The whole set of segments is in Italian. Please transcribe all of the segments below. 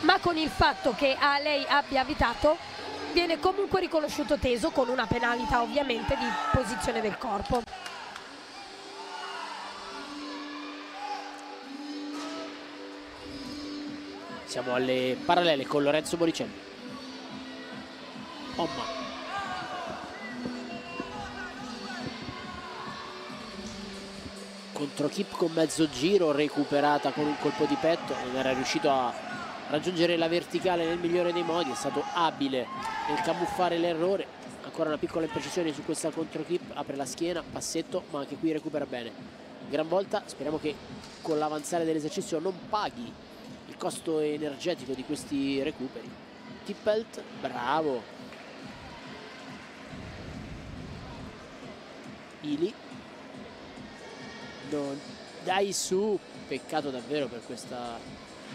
ma con il fatto che a lei abbia evitato viene comunque riconosciuto teso con una penalità ovviamente di posizione del corpo. Siamo alle parallele con Lorenzo Boricelli. Omma. Contro Kip con mezzo giro, recuperata con un colpo di petto, non era riuscito a raggiungere la verticale nel migliore dei modi, è stato abile nel camuffare l'errore. Ancora una piccola imprecisione su questa contro Kip, apre la schiena, passetto, ma anche qui recupera bene. Gran volta, speriamo che con l'avanzare dell'esercizio non paghi il costo energetico di questi recuperi. Tippelt, bravo. Ili. Non. Dai su, peccato davvero per questa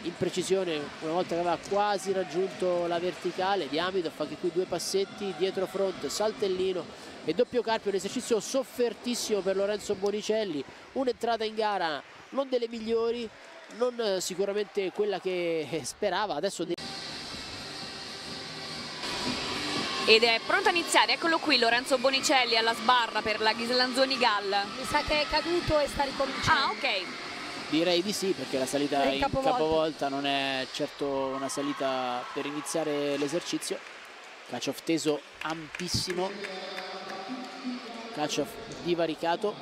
imprecisione una volta che aveva quasi raggiunto la verticale Diamido fa anche qui due passetti dietro front, saltellino e doppio carpio, un esercizio soffertissimo per Lorenzo Bonicelli un'entrata in gara non delle migliori non sicuramente quella che sperava adesso ed è pronto a iniziare, eccolo qui Lorenzo Bonicelli alla sbarra per la Ghislanzoni Gall mi sa che è caduto e sta ricominciando. Ah ok Direi di sì perché la salita in capovolta. capovolta non è certo una salita per iniziare l'esercizio. Kacov teso ampissimo, Kacov divaricato,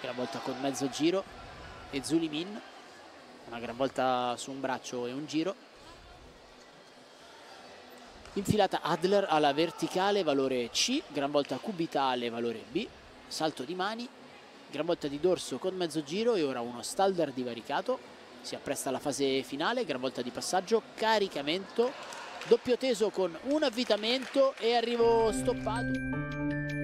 gran volta con mezzo giro. E Zulimin, una gran volta su un braccio e un giro. Infilata Adler alla verticale, valore C, gran volta cubitale, valore B, salto di mani, gran volta di dorso con mezzo giro e ora uno stalder divaricato. Si appresta alla fase finale gran volta di passaggio caricamento doppio teso con un avvitamento e arrivo stoppato